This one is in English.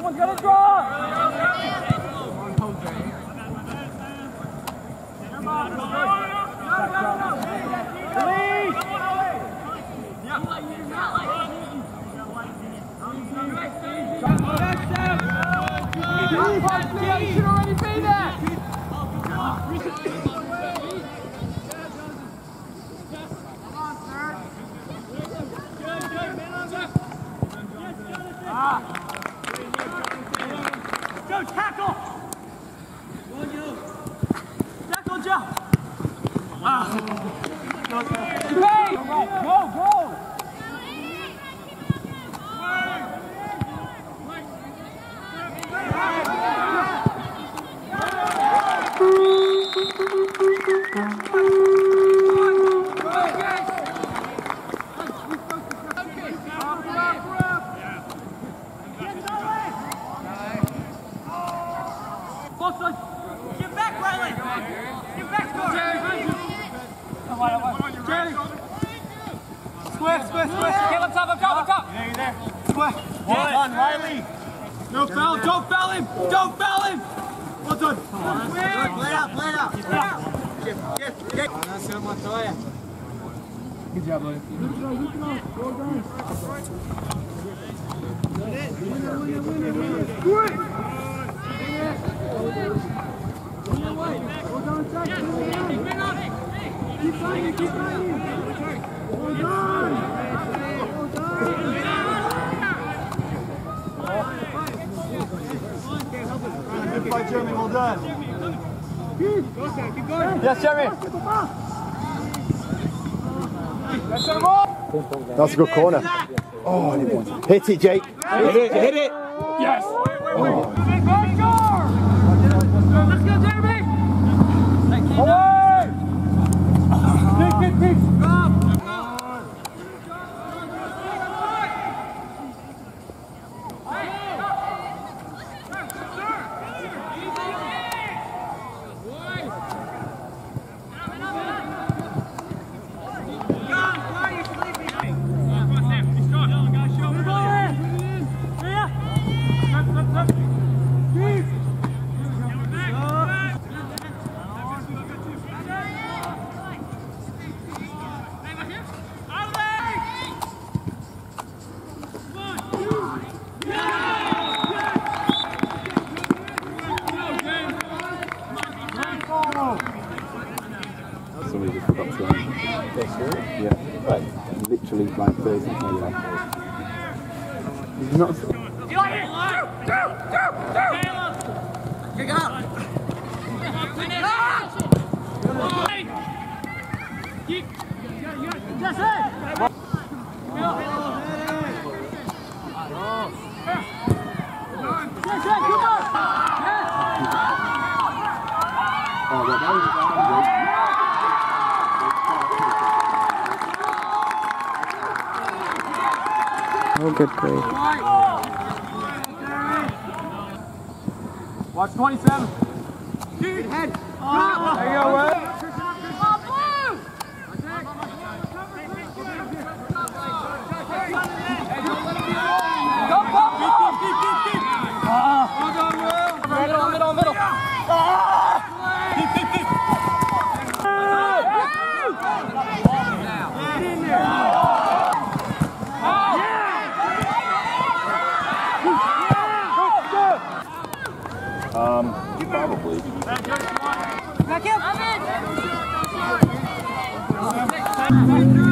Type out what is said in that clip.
Someone's got to draw. On Come on, Ah. Hey! Go, go! Square, square, square! Get on top, on top, on top! Yeah, you're there. Square. Well done, Riley! No foul, don't foul him! Don't foul him! Well done. Play out, play out. Good job, buddy. Good fight, Jeremy. Well done. Yes, Jeremy! That's a good corner. Oh, hit it, Jake. Hit it, hit it. Yes! Let's Somebody just forgot to um, Yeah, right. Literally like 30 seconds. He's not. Oh, well, Oh, good grief. Watch 27. Good head. Oh, there you go, Will. probably. Back up!